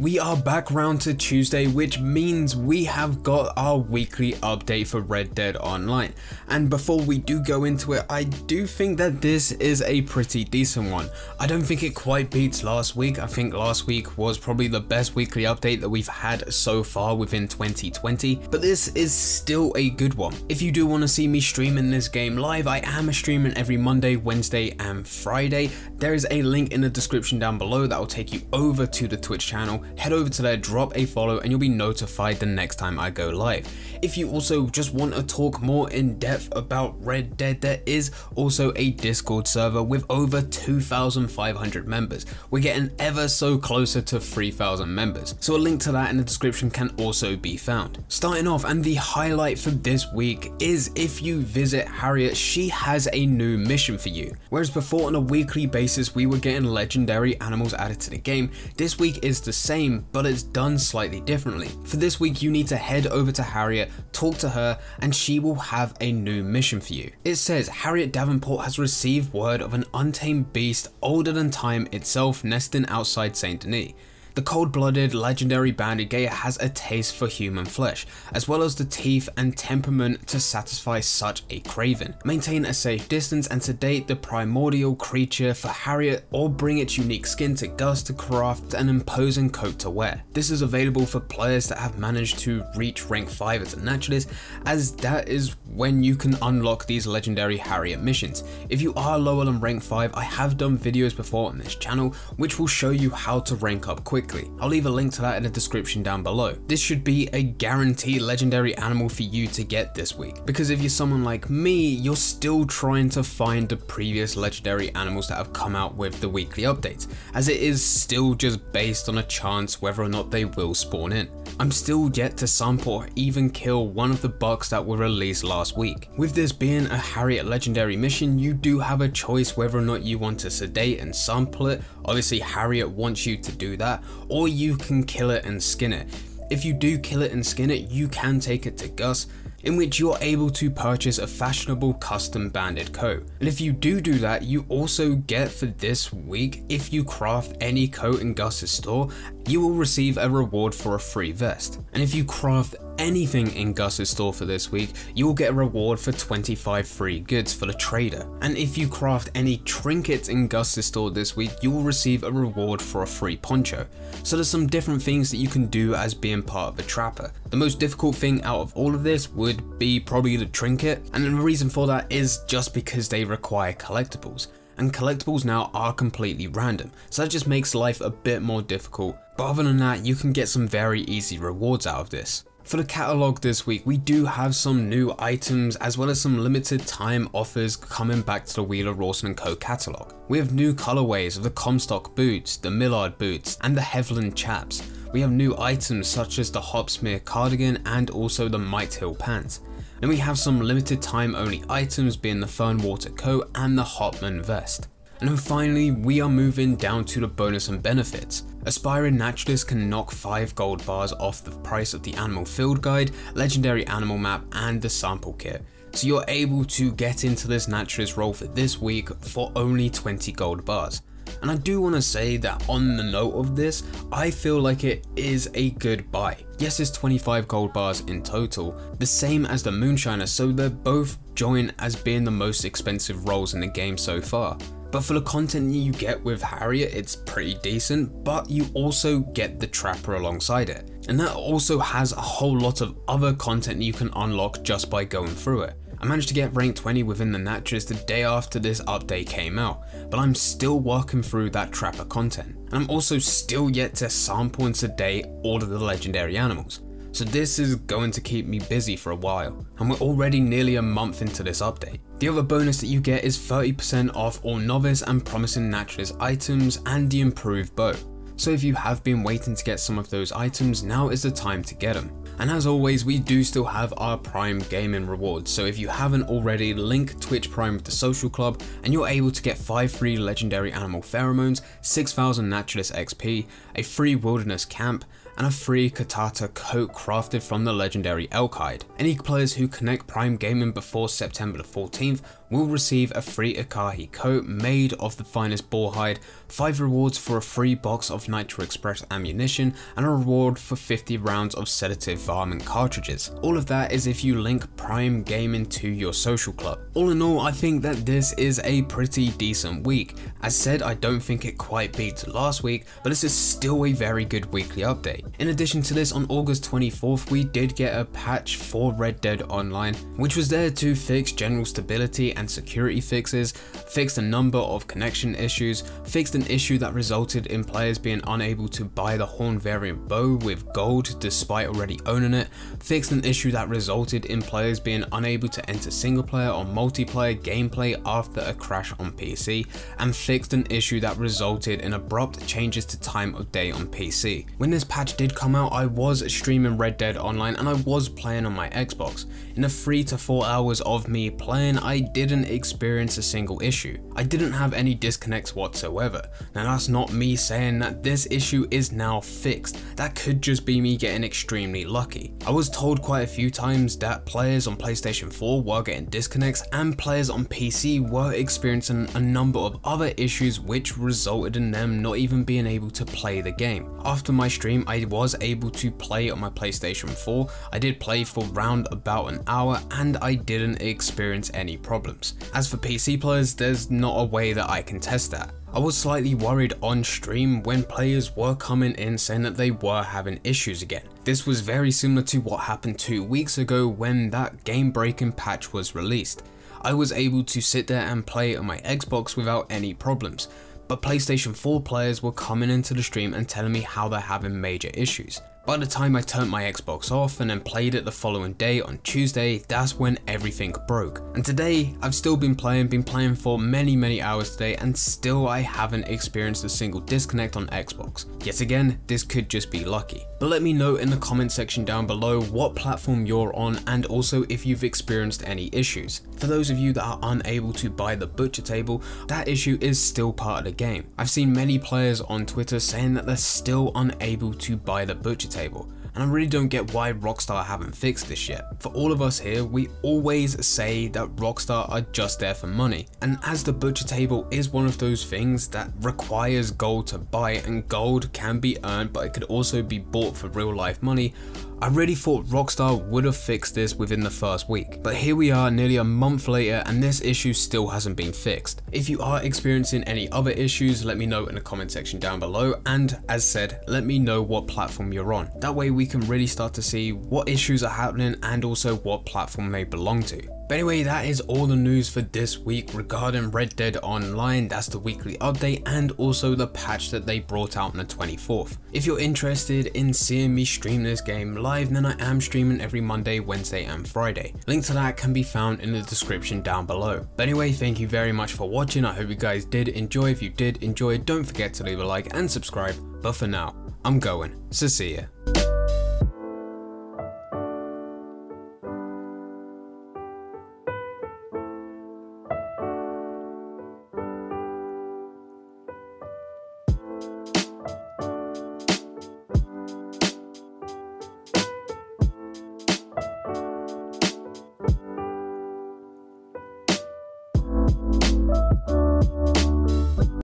We are back round to Tuesday, which means we have got our weekly update for Red Dead Online. And before we do go into it, I do think that this is a pretty decent one. I don't think it quite beats last week. I think last week was probably the best weekly update that we've had so far within 2020, but this is still a good one. If you do want to see me streaming this game live, I am streaming every Monday, Wednesday, and Friday. There is a link in the description down below that will take you over to the Twitch channel head over to there, drop a follow, and you'll be notified the next time I go live. If you also just want to talk more in depth about Red Dead, there is also a Discord server with over 2,500 members. We're getting ever so closer to 3,000 members, so a link to that in the description can also be found. Starting off, and the highlight for this week is if you visit Harriet, she has a new mission for you. Whereas before on a weekly basis we were getting legendary animals added to the game, this week is the same same, but it's done slightly differently. For this week, you need to head over to Harriet, talk to her, and she will have a new mission for you. It says Harriet Davenport has received word of an untamed beast older than time itself nesting outside Saint Denis. The cold-blooded, legendary Banded Gator has a taste for human flesh, as well as the teeth and temperament to satisfy such a craven. Maintain a safe distance and sedate the primordial creature for Harriet or bring its unique skin to Gus to craft an imposing coat to wear. This is available for players that have managed to reach rank 5 as a naturalist, as that is when you can unlock these legendary Harriet missions. If you are lower than rank 5, I have done videos before on this channel which will show you how to rank up quickly quickly. I'll leave a link to that in the description down below. This should be a guaranteed legendary animal for you to get this week, because if you're someone like me, you're still trying to find the previous legendary animals that have come out with the weekly updates, as it is still just based on a chance whether or not they will spawn in. I'm still yet to sample or even kill one of the bucks that were released last week. With this being a Harriet legendary mission, you do have a choice whether or not you want to sedate and sample it. Obviously Harriet wants you to do that, or you can kill it and skin it. If you do kill it and skin it, you can take it to Gus, in which you're able to purchase a fashionable custom banded coat. And if you do do that, you also get for this week, if you craft any coat in Gus's store, you will receive a reward for a free vest. And if you craft anything in Gus's store for this week, you will get a reward for 25 free goods for the trader. And if you craft any trinkets in Gus's store this week, you will receive a reward for a free poncho. So there's some different things that you can do as being part of a trapper. The most difficult thing out of all of this would be probably the trinket, and the reason for that is just because they require collectibles and collectibles now are completely random, so that just makes life a bit more difficult, but other than that you can get some very easy rewards out of this. For the catalogue this week, we do have some new items as well as some limited time offers coming back to the Wheeler Rawson & Co catalogue. We have new colorways of the Comstock boots, the Millard boots, and the Hevlin chaps. We have new items such as the Hopsmere cardigan and also the Mite Hill pants. And we have some limited time only items being the Fernwater coat and the Hopman vest. And then finally, we are moving down to the bonus and benefits. Aspiring Naturalists can knock 5 gold bars off the price of the Animal Field Guide, Legendary Animal Map and the Sample Kit. So you're able to get into this Naturalist role for this week for only 20 gold bars. And I do want to say that on the note of this, I feel like it is a good buy. Yes, it's 25 gold bars in total, the same as the Moonshiner, so they're both joint as being the most expensive roles in the game so far. But for the content you get with Harriet, it's pretty decent, but you also get the Trapper alongside it. And that also has a whole lot of other content you can unlock just by going through it. I managed to get rank 20 within the Naturalist the day after this update came out, but I'm still working through that Trapper content. And I'm also still yet to sample and sedate all of the legendary animals. So this is going to keep me busy for a while, and we're already nearly a month into this update. The other bonus that you get is 30% off all novice and promising naturalist items and the improved bow. So if you have been waiting to get some of those items, now is the time to get them. And as always, we do still have our Prime gaming rewards, so if you haven't already, link Twitch Prime with the social club and you're able to get 5 free legendary animal pheromones, 6000 naturalist XP, a free wilderness camp, and a free Katata coat crafted from the legendary Elk Hide. Any players who connect Prime Gaming before September 14th will receive a free Asahi coat made of the finest boar hide, 5 rewards for a free box of Nitro Express ammunition, and a reward for 50 rounds of sedative varmint cartridges. All of that is if you link Prime Gaming to your social club. All in all, I think that this is a pretty decent week. As said, I don't think it quite beats last week, but this is still a very good weekly update. In addition to this, on August 24th, we did get a patch for Red Dead Online, which was there to fix general stability and security fixes, fixed a number of connection issues, fixed an issue that resulted in players being unable to buy the Horn variant bow with gold despite already owning it, fixed an issue that resulted in players being unable to enter single player or multiplayer gameplay after a crash on PC, and fixed an issue that resulted in abrupt changes to time of day on PC. When this patch did come out, I was streaming Red Dead Online and I was playing on my Xbox. In the 3 to 4 hours of me playing, I didn't experience a single issue. I didn't have any disconnects whatsoever. Now that's not me saying that this issue is now fixed, that could just be me getting extremely lucky. I was told quite a few times that players on PlayStation 4 were getting disconnects and players on PC were experiencing a number of other issues which resulted in them not even being able to play the game. After my stream I was able to play on my PlayStation 4, I did play for round about an hour and I didn't experience any problems. As for PC players, there's not a way that I can test that. I was slightly worried on stream when players were coming in saying that they were having issues again. This was very similar to what happened two weeks ago when that game breaking patch was released. I was able to sit there and play on my Xbox without any problems, but PlayStation 4 players were coming into the stream and telling me how they're having major issues. By the time I turned my Xbox off and then played it the following day on Tuesday, that's when everything broke. And today, I've still been playing, been playing for many many hours today and still I haven't experienced a single disconnect on Xbox. Yet again, this could just be lucky. But let me know in the comment section down below what platform you're on and also if you've experienced any issues. For those of you that are unable to buy the butcher table, that issue is still part of the game. I've seen many players on Twitter saying that they're still unable to buy the butcher table and I really don't get why Rockstar haven't fixed this yet. For all of us here, we always say that Rockstar are just there for money, and as the butcher table is one of those things that requires gold to buy and gold can be earned but it could also be bought for real life money, I really thought Rockstar would have fixed this within the first week, but here we are nearly a month later and this issue still hasn't been fixed. If you are experiencing any other issues, let me know in the comment section down below and as said, let me know what platform you're on. That way we can really start to see what issues are happening and also what platform they belong to. But anyway, that is all the news for this week regarding Red Dead Online. That's the weekly update and also the patch that they brought out on the 24th. If you're interested in seeing me stream this game live, then I am streaming every Monday, Wednesday and Friday. Link to that can be found in the description down below. But anyway, thank you very much for watching. I hope you guys did enjoy. If you did enjoy, don't forget to leave a like and subscribe. But for now, I'm going. So see ya.